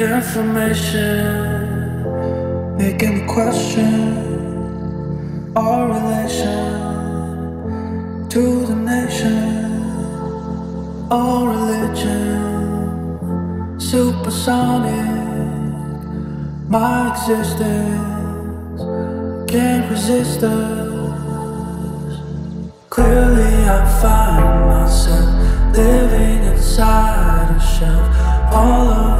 information, making me question our relation to the nation, our religion, supersonic. My existence can't resist us. Clearly, I find myself living inside a shelf. All of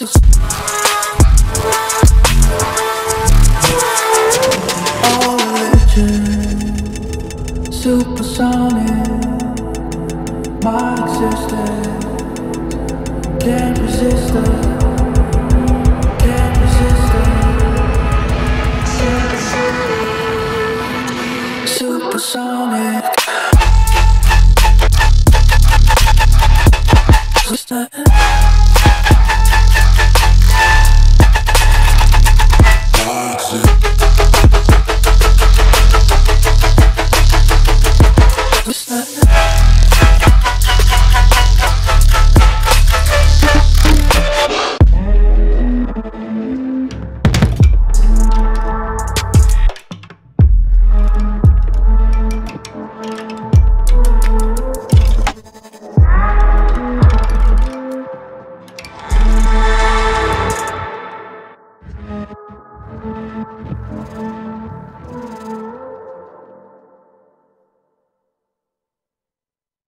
can't my existence. Can't